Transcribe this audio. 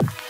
you